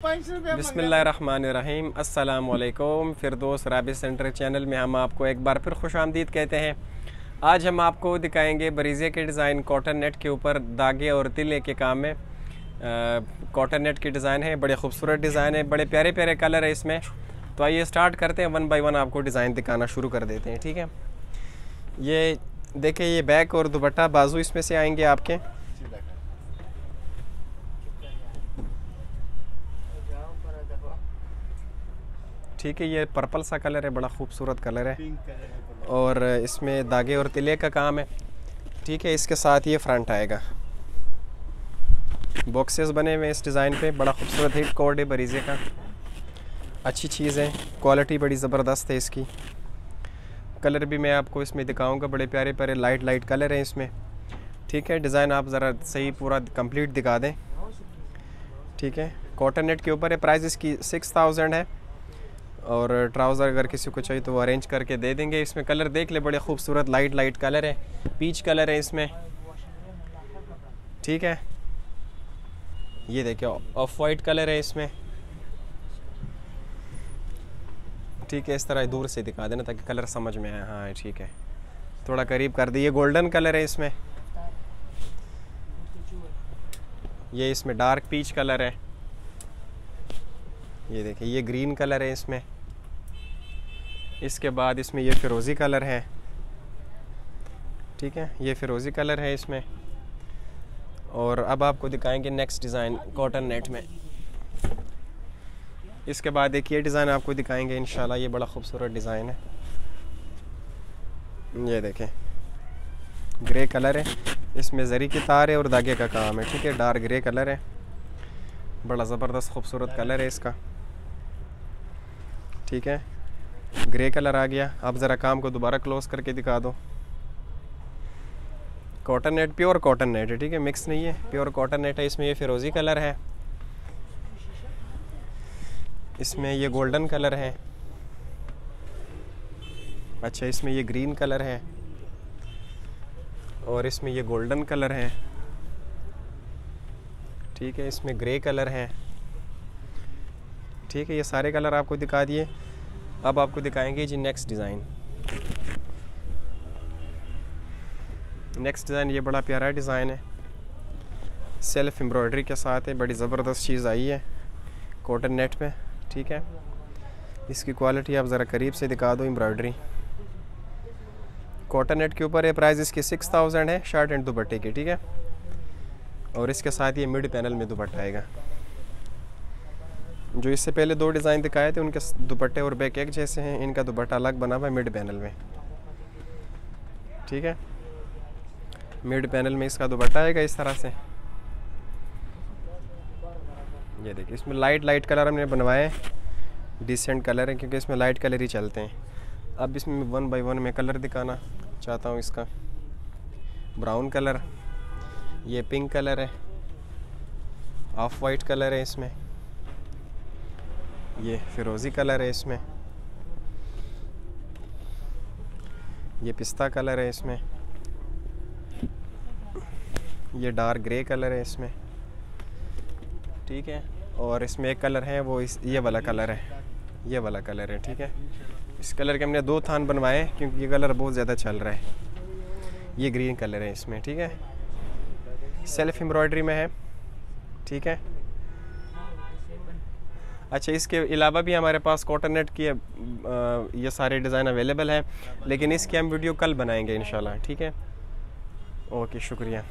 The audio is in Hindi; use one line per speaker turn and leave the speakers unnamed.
बिसमीम अल्लाम फ़िरदोस राबि सेंटर चैनल में हम आपको एक बार फिर खुश आमदीद कहते हैं। आज हम आपको दिखाएँगे बरीज़े के डिज़ाइन कॉटन नेट के ऊपर दागे और तिले के काम में। कॉटन नेट की डिज़ाइन है, बड़े खूबसूरत डिज़ाइन है, बड़े प्यारे प्यारे कलर है इसमें। तो आइए स्टार्ट करते हैं, वन बाई वन आपको डिज़ाइन दिखाना शुरू कर देते हैं, ठीक है? ये देखें ये बैक और दुपट्टा बाजू इसमें से आएँगे आपके। ठीक है ये पर्पल सा कलर है बड़ा खूबसूरत कलर है। और इसमें धागे और तिले का काम है। ठीक है इसके साथ ये फ्रंट आएगा। बॉक्सेस बने हुए इस डिज़ाइन पे बड़ा खूबसूरत हिट कोड है बरीज़े का। अच्छी चीज़ है क्वालिटी बड़ी ज़बरदस्त है इसकी। कलर भी मैं आपको इसमें दिखाऊँगा बड़े प्यारे प्यारे लाइट लाइट कलर हैं इसमें। ठीक है डिज़ाइन आप ज़रा सही पूरा कंप्लीट दिखा दें। ठीक है कॉटन नेट के ऊपर है प्राइस इसकी सिक्स थाउज़ेंड है। और ट्राउज़र अगर किसी को चाहिए तो वो अरेंज करके दे देंगे। इसमें कलर देख ले, बड़े खूबसूरत, लाइट लाइट कलर है, पीच कलर है इसमें। ठीक है? ये देखिए, ऑफ़ वाइट कलर है इसमें। ठीक है, इस तरह दूर से दिखा देना ताकि कलर समझ में आए। हाँ ठीक है। थोड़ा करीब कर दिए गोल्डन कलर है इसमें। ये इसमें डार्क पीच कलर है। ये देखिए, ये ग्रीन कलर है इसमें। इसके बाद इसमें ये फ़िरोज़ी कलर है। ठीक है? ये फ़िरोज़ी कलर है इसमें। और अब आपको दिखाएँगे नेक्स्ट डिज़ाइन कॉटन नेट में। इसके बाद एक ये डिज़ाइन आपको दिखाएँगे इन ये बड़ा खूबसूरत डिज़ाइन है। ये देखें। ग्रे कलर है। इसमें ज़री की तार है और धागे का काम है। ठीक है? डार्क ग्रे कलर है। बड़ा ज़बरदस्त खूबसूरत कलर है इसका। ठीक है? ग्रे कलर आ गया। अब ज़रा काम को दोबारा क्लोज करके दिखा दो। Cotton net pure cotton net है, ठीक है? मिक्स नहीं है। प्योर कॉटन नेट है, इसमें ये फिरोज़ी कलर है। इसमें ये गोल्डन कलर है। अच्छा इसमें ये ग्रीन कलर है। और इसमें ये गोल्डन कलर है। ठीक है, इसमें ग्रे कलर है। ठीक है, ये सारे कलर आपको दिखा दिए। अब आपको दिखाएँगे जी नेक्स्ट डिज़ाइन नेक्स्ट डिज़ाइन ये बड़ा प्यारा डिज़ाइन है। सेल्फ एम्ब्रॉयडरी के साथ है, बड़ी ज़बरदस्त चीज़ आई है कॉटन नेट पे, ठीक है? इसकी क्वालिटी आप ज़रा करीब से दिखा दो एम्ब्रॉयडरी कॉटन नेट के ऊपर ये प्राइस इसकी सिक्स थाउज़ेंड है शर्ट एंड दुपट्टे की, ठीक है? और इसके साथ ये मिड पैनल में दुपट्टा आएगा। जो इससे पहले दो डिज़ाइन दिखाए थे, उनके दुपट्टे और बैक एक जैसे हैं, इनका दुपट्टा अलग बना हुआ है मिड पैनल में। ठीक है? मिड पैनल में इसका दुपट्टा आएगा इस तरह से। ये देखिए, इसमें लाइट लाइट कलर हमने बनवाए हैं। डिसेंट कलर है, क्योंकि इसमें लाइट कलर ही चलते हैं। अब इसमें वन बाई वन में कलर दिखाना चाहता हूँ इसका। ब्राउन कलर ये पिंक कलर है। ऑफ़ वाइट कलर है इसमें। ये फिरोज़ी कलर है इसमें। ये पिस्ता कलर है इसमें। ये डार्क ग्रे कलर है इसमें। ठीक है, और इसमें एक कलर है, वो इस, ये वाला कलर है। ये वाला कलर है, ठीक है। इस कलर के हमने दो थान बनवाए, क्योंकि ये कलर बहुत ज़्यादा चल रहा है। ये ग्रीन कलर है इसमें, ठीक है। सेल्फ एम्ब्रॉयडरी में है, ठीक है। अच्छा इसके अलावा भी हमारे पास कॉटन नेट की ये सारे डिज़ाइन अवेलेबल हैं, लेकिन इसकी हम वीडियो कल बनाएँगे इन ठीक है? ओके शुक्रिया।